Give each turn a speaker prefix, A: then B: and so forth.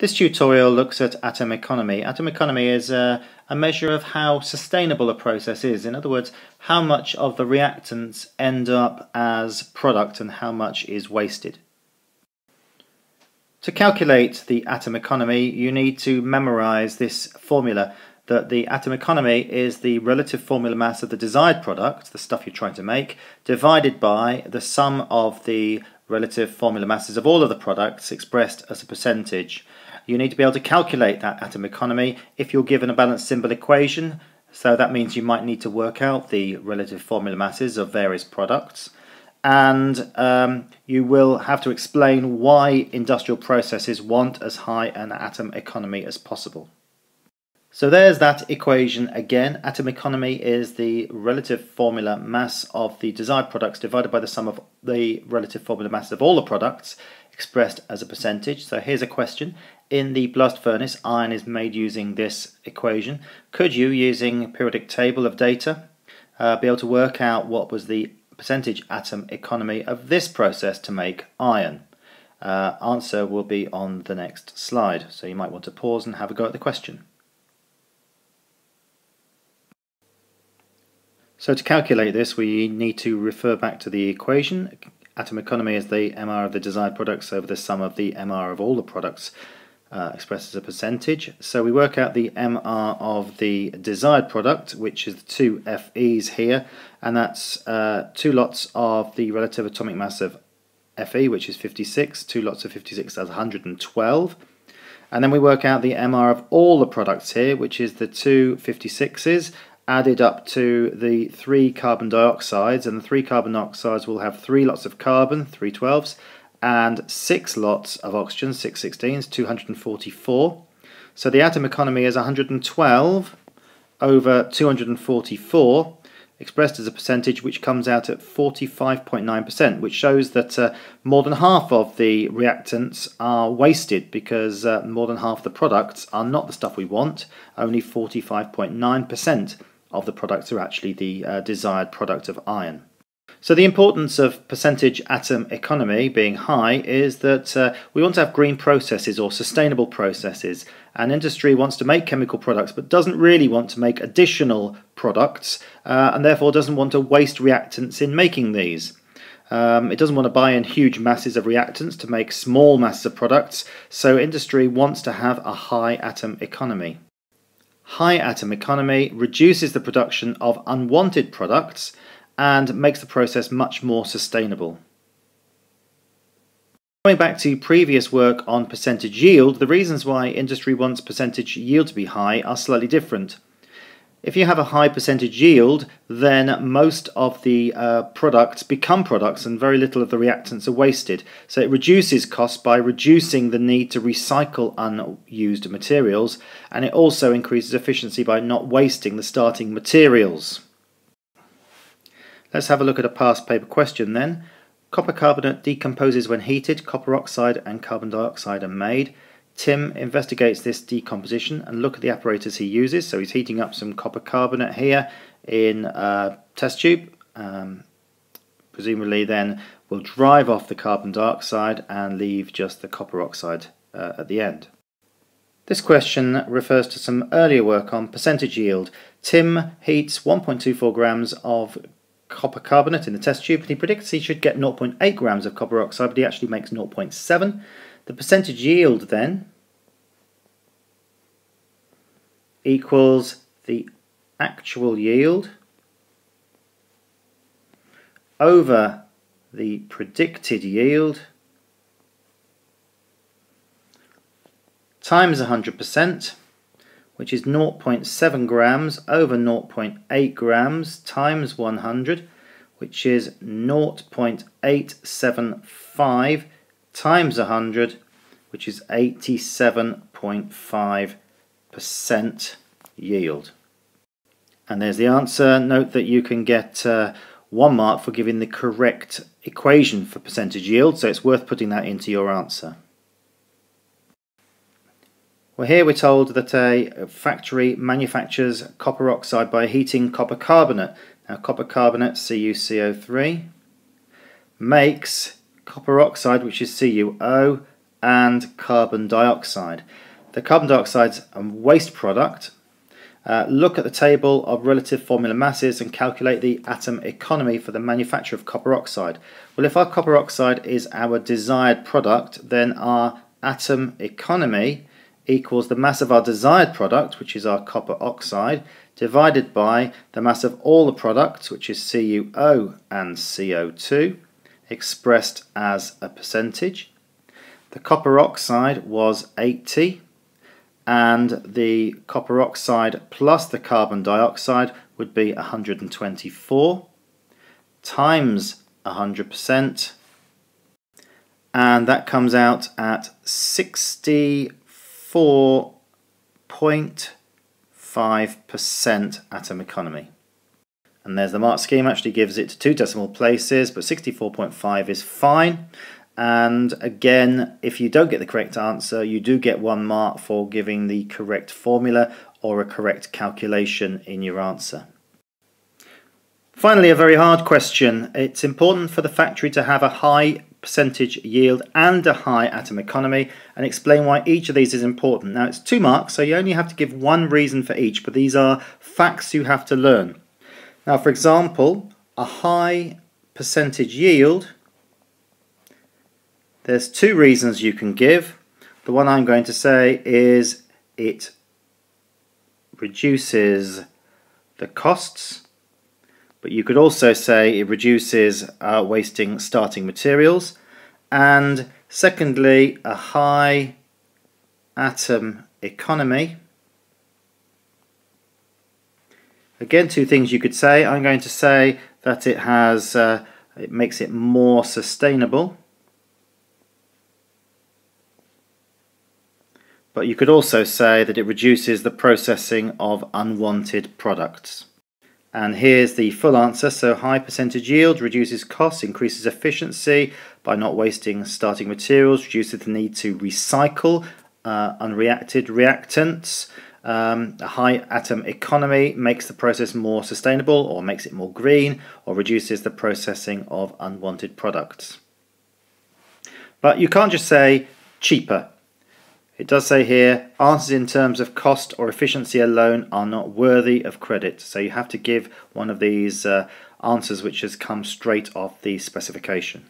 A: This tutorial looks at atom economy. Atom economy is a, a, measure of how sustainable a process is. In other words, how much of the reactants end up as product and how much is wasted. To calculate the atom economy, you need to memorize this formula that the atom economy is the relative formula mass of the desired product, the stuff you're trying to make, divided by the sum of the relative formula masses of all of the products expressed as a percentage. You need to be able to calculate that atom economy if you're given a balanced symbol equation. So that means you might need to work out the relative formula masses of various products. And um, you will have to explain why industrial processes want as high an atom economy as possible. So there's that equation again. Atom economy is the relative formula mass of the desired products divided by the sum of the relative formula mass of all the products expressed as a percentage. So here's a question. In the blast furnace, iron is made using this equation. Could you, using a periodic table of data, uh, be able to work out what was the percentage atom economy of this process to make iron? Uh, answer will be on the next slide. So you might want to pause and have a go at the question. So to calculate this we need to refer back to the equation. Atom economy is the MR of the desired products over the sum of the MR of all the products uh, expressed as a percentage. So we work out the MR of the desired product, which is the two FEs here, and that's uh, two lots of the relative atomic mass of Fe, which is 56, two lots of 56 as 112. And then we work out the MR of all the products here, which is the two 56s, added up to the three carbon dioxides, and the three carbon dioxides will have three lots of carbon, 312s, and six lots of oxygen, 616s, 244. So the atom economy is 112 over 244 expressed as a percentage which comes out at 45.9%, which shows that uh, more than half of the reactants are wasted because uh, more than half the products are not the stuff we want, only 45.9% of the products are actually the uh, desired product of iron. So the importance of percentage atom economy being high is that uh, we want to have green processes or sustainable processes and industry wants to make chemical products but doesn't really want to make additional products uh, and therefore doesn't want to waste reactants in making these. Um, it doesn't want to buy in huge masses of reactants to make small masses of products so industry wants to have a high atom economy high atom economy reduces the production of unwanted products and makes the process much more sustainable. Going back to previous work on percentage yield, the reasons why industry wants percentage yield to be high are slightly different. If you have a high percentage yield, then most of the uh, products become products and very little of the reactants are wasted. So it reduces costs by reducing the need to recycle unused materials and it also increases efficiency by not wasting the starting materials. Let's have a look at a past paper question then. Copper carbonate decomposes when heated, copper oxide and carbon dioxide are made. Tim investigates this decomposition and look at the apparatus he uses. So he's heating up some copper carbonate here in a test tube. Um, presumably then will drive off the carbon dioxide and leave just the copper oxide uh, at the end. This question refers to some earlier work on percentage yield. Tim heats 1.24 grams of copper carbonate in the test tube and he predicts he should get 0.8 grams of copper oxide but he actually makes 0.7. The percentage yield then equals the actual yield over the predicted yield times 100% which is 0.7 grams over 0.8 grams times 100 which is 0.875 times 100 which is 87.5 percent yield. And there's the answer. Note that you can get uh, one mark for giving the correct equation for percentage yield, so it's worth putting that into your answer. Well, here we're told that a factory manufactures copper oxide by heating copper carbonate. Now, copper carbonate, CuCO3, makes copper oxide, which is CuO, and carbon dioxide. The carbon dioxide is a waste product. Uh, look at the table of relative formula masses and calculate the atom economy for the manufacture of copper oxide. Well, if our copper oxide is our desired product, then our atom economy equals the mass of our desired product, which is our copper oxide, divided by the mass of all the products, which is CuO and CO2, expressed as a percentage. The copper oxide was 80 and the copper oxide plus the carbon dioxide would be 124 times 100% and that comes out at 64.5% atom economy. And there's the mark scheme, actually gives it to two decimal places, but 64.5 is fine. And again, if you don't get the correct answer, you do get one mark for giving the correct formula or a correct calculation in your answer. Finally, a very hard question. It's important for the factory to have a high percentage yield and a high atom economy and explain why each of these is important. Now it's two marks so you only have to give one reason for each but these are facts you have to learn. Now for example a high percentage yield there's two reasons you can give. The one I'm going to say is it reduces the costs, but you could also say it reduces uh, wasting starting materials. And secondly, a high atom economy. Again, two things you could say. I'm going to say that it has, uh, it makes it more sustainable. but you could also say that it reduces the processing of unwanted products. And here's the full answer. So high percentage yield reduces costs, increases efficiency by not wasting starting materials, reduces the need to recycle uh, unreacted reactants. Um, a high atom economy makes the process more sustainable or makes it more green or reduces the processing of unwanted products. But you can't just say cheaper it does say here, answers in terms of cost or efficiency alone are not worthy of credit. So you have to give one of these uh, answers which has come straight off the specification.